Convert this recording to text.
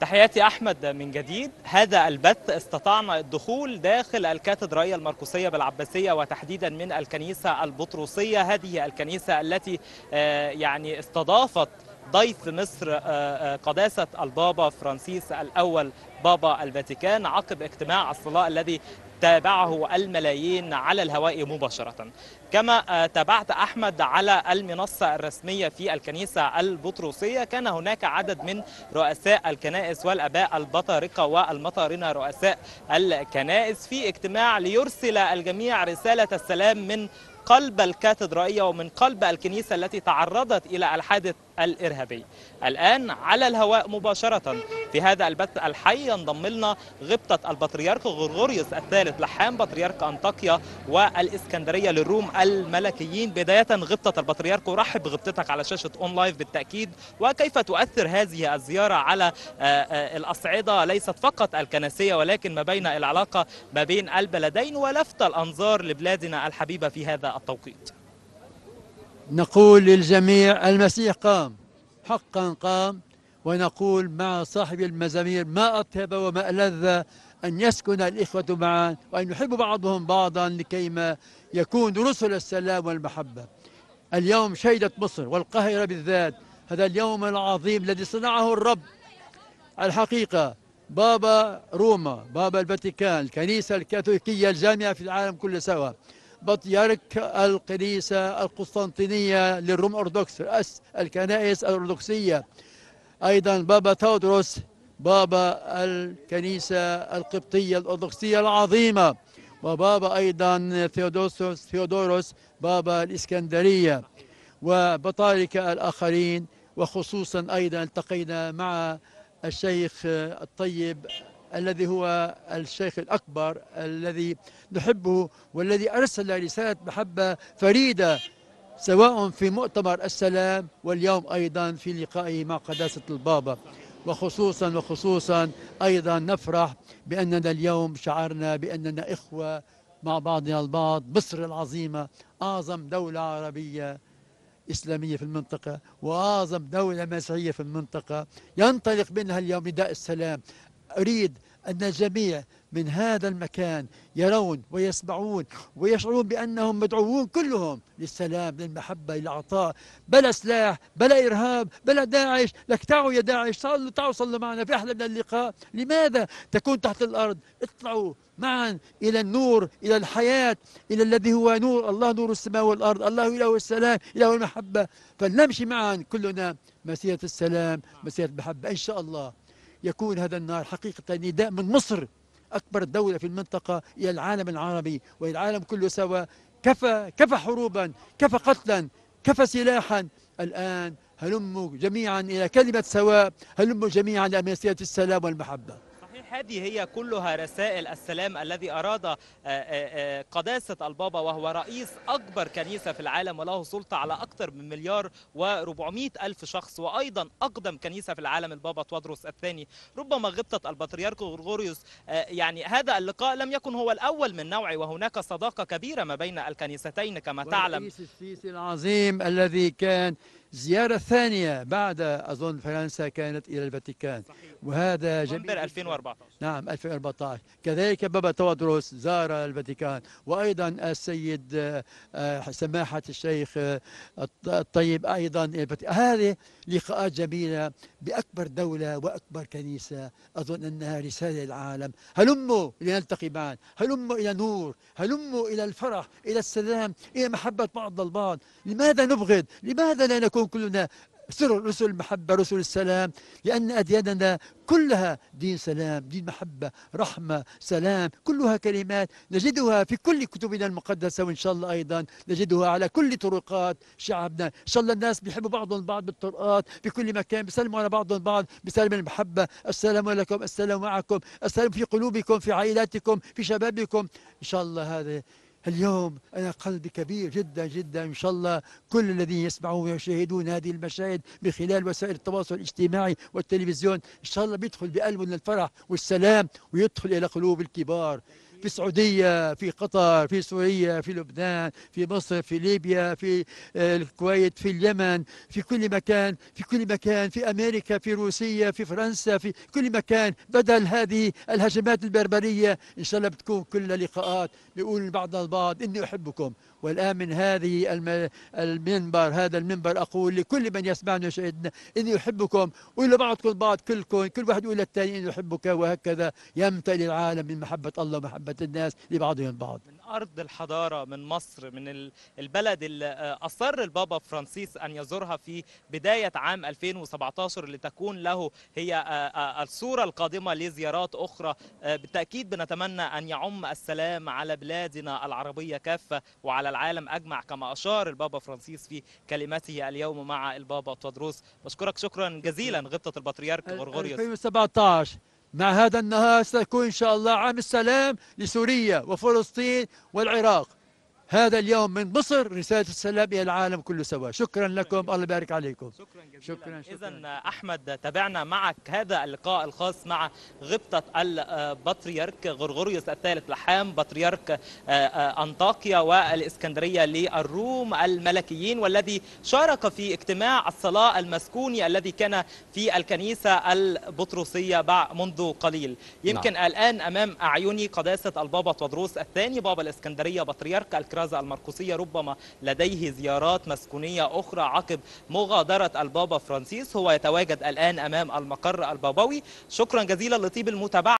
تحياتي أحمد من جديد. هذا البث استطعنا الدخول داخل الكاتدرائية المركزية بالعباسية وتحديدا من الكنيسة البطرسية هذه الكنيسة التي يعني استضافت ضيف مصر قداسة البابا فرانسيس الأول بابا الفاتيكان عقب اجتماع الصلاة الذي تابعه الملايين على الهواء مباشرة. كما تابعت أحمد على المنصة الرسمية في الكنيسة البطرسية. كان هناك عدد من رؤساء الكنائس والأباء البطارقة والمطارنة رؤساء الكنائس. في اجتماع ليرسل الجميع رسالة السلام من قلب الكاتدرائية ومن قلب الكنيسة التي تعرضت إلى الحادث الإرهابي. الآن على الهواء مباشرة في هذا البث الحي ينضم لنا غبطة البطريرك غرغوريوس الثالث لحام بطريرك أنطاكيا والإسكندرية للروم الملكيين بداية غبطة البطريرك. أرحب بغبطتك على شاشة أون لايف بالتأكيد. وكيف تؤثر هذه الزيارة على الأصعدة؟ ليست فقط الكنسية ولكن ما بين العلاقة ما بين البلدين ولفت الأنظار لبلادنا الحبيبة في هذا التوقيت. نقول للجميع المسيح قام حقا قام ونقول مع صاحب المزامير ما أطيب وما ألذ أن يسكن الإخوة معا وأن يحب بعضهم بعضا لكيما يكون رسل السلام والمحبة. اليوم شهدت مصر والقاهرة بالذات. هذا اليوم العظيم الذي صنعه الرب. الحقيقة بابا روما بابا الفاتيكان الكنيسة الكاثوليكية الجامعة في العالم كله سوا بطيرك الكنيسة القسطنطينية للروم أرثوذكس الكنائس الأرثوذكسية. أيضا بابا تودروس بابا الكنيسة القبطية الأرثوذكسية العظيمة وبابا أيضا ثيودوسوس ثيودوروس بابا الإسكندرية وبطاركة الآخرين وخصوصا أيضا التقينا مع الشيخ الطيب الذي هو الشيخ الأكبر الذي نحبه والذي أرسل رسالة محبة فريدة سواء في مؤتمر السلام واليوم أيضا في لقائه مع قداسة البابا. وخصوصا وخصوصا أيضا نفرح بأننا اليوم شعرنا بأننا إخوة مع بعضنا البعض. مصر العظيمة أعظم دولة عربية إسلامية في المنطقة وأعظم دولة مسيحية في المنطقة. ينطلق منها اليوم نداء السلام. أريد أن الجميع من هذا المكان يرون ويسمعون ويشعرون بأنهم مدعوون كلهم للسلام للمحبة للعطاء بلا سلاح بلا إرهاب بلا داعش. لك تعوا يا داعش تعالوا تعالوا صلوا معنا في أحلى من اللقاء. لماذا تكون تحت الأرض؟ اطلعوا معا إلى النور إلى الحياة إلى الذي هو نور. الله نور السماء والأرض الله إله السلام إله المحبة. فلنمشي معا كلنا. مسيرة السلام مسيرة المحبة. إن شاء الله. يكون هذا النهار حقيقة نداء من مصر أكبر دولة في المنطقة إلى العالم العربي وإلى العالم كله سوا. كفى كفى حروبا كفى قتلا كفى سلاحا. الآن هلموا جميعا إلى كلمة سواء. هلموا جميعا إلى السلام والمحبة. هذه هي كلها رسائل السلام الذي أراد قداسة البابا وهو رئيس أكبر كنيسة في العالم وله سلطة على أكثر من مليار و400 ألف شخص وأيضا أقدم كنيسة في العالم البابا توادروس الثاني. ربما غبطة البطريرك غرغوريوس يعني هذا اللقاء لم يكن هو الأول من نوعه وهناك صداقة كبيرة ما بين الكنيستين كما تعلم. الرئيس السيسي العظيم الذي كان زيارة ثانية بعد أظن فرنسا كانت إلى الفاتيكان. صحيح. وهذا نوفمبر 2014 نعم 2014 كذلك بابا تودروس زار الفاتيكان. وأيضا السيد سماحة الشيخ الطيب أيضا هذه لقاءات جميلة بأكبر دولة وأكبر كنيسة. أظن أنها رسالة للعالم. هلموا لنلتقي معا هلموا إلى نور. هلموا إلى الفرح إلى السلام إلى محبة بعض البعض. لماذا نبغض؟ لماذا لا نكون كلنا سر رسل المحبة رسل السلام لأن أدياننا كلها دين سلام دين محبة رحمة سلام كلها كلمات نجدها في كل كتبنا المقدسة وإن شاء الله أيضا نجدها على كل طرقات شعبنا. إن شاء الله الناس بيحبوا بعضهم البعض بالطرقات في كل مكان بيسلموا على بعضهم البعض بسلام المحبة. السلام عليكم السلام معكم السلام في قلوبكم في عائلاتكم في شبابكم. إن شاء الله هذا اليوم أنا قلبي كبير جدا جدا إن شاء الله. كل الذين يسمعون ويشاهدون هذه المشاهد من خلال وسائل التواصل الاجتماعي والتلفزيون إن شاء الله بيدخل بقلبه الفرح والسلام ويدخل إلى قلوب الكبار. في السعودية في قطر في سوريا في لبنان في مصر في ليبيا في آه، الكويت في اليمن في كل مكان في كل مكان في أمريكا في روسيا في فرنسا في كل مكان بدل هذه الهجمات البربرية. إن شاء الله بتكون كل لقاءات بيقول بعضنا البعض إني أحبكم. والآن من هذه الم- المنبر هذا المنبر أقول لكل من يسمعنا ويشاهدنا إني أحبكم وإلى بعضكم البعض كلكم كل واحد يقول للثاني إني أحبك وهكذا يمتلئ العالم من محبة الله ومحبة الناس لبعضهم البعض. من أرض الحضارة من مصر من ال- البلد اللي أصر البابا فرانسيس أن يزورها في بداية عام 2017 لتكون له هي الصورة القادمة لزيارات أخرى. بالتأكيد بنتمنى أن يعم السلام على بلادنا العربية كافة وعلى العالم أجمع كما أشار البابا فرانسيس في كلمته اليوم مع البابا تودروس بشكرك شكرا جزيلا غبطة البطريرك غرغوريوس 2017 مع هذا النهار سيكون إن شاء الله عام السلام لسوريا وفلسطين والعراق. هذا اليوم من مصر رسالة السلام إلى العالم كله سوا. شكرا لكم. الله يبارك عليكم. شكرا جزيلا. شكراً، شكراً. اذا أحمد تابعنا معك هذا اللقاء الخاص مع غبطة البطريرك غرغوريوس الثالث لحام بطريرك آه، آه، أنطاكيا والإسكندرية للروم الملكيين والذي شارك في اجتماع الصلاة المسكوني الذي كان في الكنيسة البطرسية بع- منذ قليل. يمكن الآن أمام أعيني قداسة البابا تودروس الثاني بابا الإسكندرية بطريرك الكرازة المرقسيه ربما لديه زيارات مسكونية أخرى عقب مغادرة البابا فرانسيس. هو يتواجد الآن أمام المقر البابوي. شكرا جزيلا لطيب المتابعة.